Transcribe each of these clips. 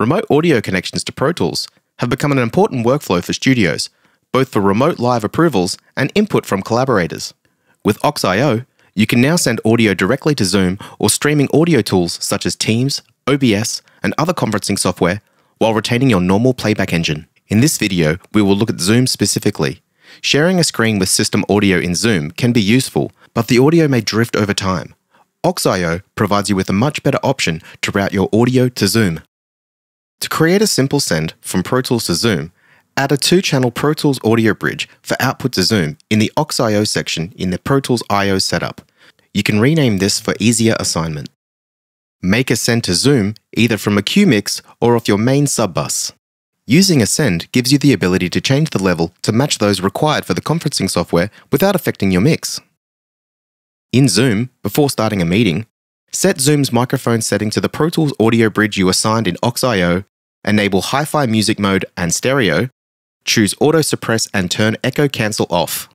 Remote audio connections to Pro Tools have become an important workflow for studios, both for remote live approvals and input from collaborators. With Aux I/O, you can now send audio directly to Zoom or streaming audio tools such as Teams, OBS, and other conferencing software while retaining your normal playback engine. In this video, we will look at Zoom specifically. Sharing a screen with system audio in Zoom can be useful, but the audio may drift over time. Aux I/O provides you with a much better option to route your audio to Zoom. To create a simple send from Pro Tools to Zoom, add a two-channel Pro Tools audio bridge for output to Zoom in the Aux I/O section in the Pro Tools I/O setup. You can rename this for easier assignment. Make a send to Zoom either from a cue mix or off your main subbus. Using a send gives you the ability to change the level to match those required for the conferencing software without affecting your mix. In Zoom, before starting a meeting, set Zoom's microphone setting to the Pro Tools audio bridge you assigned in Aux I/O enable hi-fi music mode and stereo, choose auto suppress and turn echo cancel off.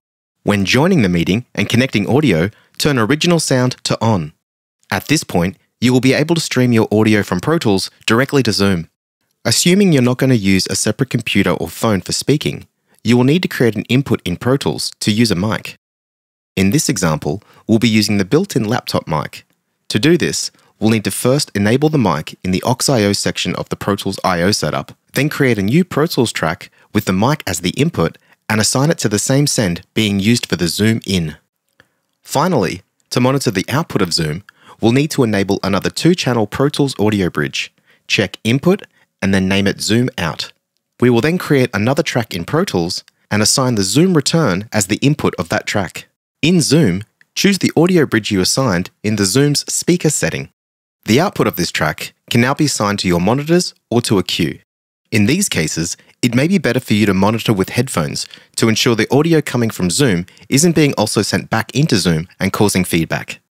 When joining the meeting and connecting audio, turn original sound to on. At this point, you will be able to stream your audio from Pro Tools directly to Zoom. Assuming you're not going to use a separate computer or phone for speaking, you will need to create an input in Pro Tools to use a mic. In this example, we'll be using the built-in laptop mic. To do this, we'll need to first enable the mic in the Aux I/O section of the Pro Tools I/O setup, then create a new Pro Tools track with the mic as the input and assign it to the same send being used for the Zoom in. Finally, to monitor the output of Zoom, we'll need to enable another two-channel Pro Tools audio bridge, check input, and then name it Zoom out. We will then create another track in Pro Tools and assign the Zoom return as the input of that track. In Zoom, choose the audio bridge you assigned in the Zoom's speaker setting. The output of this track can now be assigned to your monitors or to a cue. In these cases, it may be better for you to monitor with headphones to ensure the audio coming from Zoom isn't being also sent back into Zoom and causing feedback.